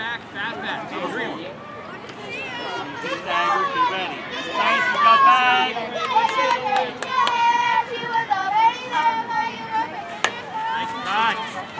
back, fat back. I agree with you. Stagger, be ready. Tyson got back. Nice touch.